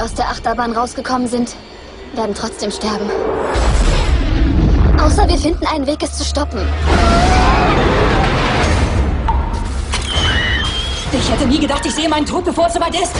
die aus der Achterbahn rausgekommen sind, werden trotzdem sterben. Außer wir finden einen Weg, es zu stoppen. Ich hätte nie gedacht, ich sehe meinen Tod, bevor es soweit ist.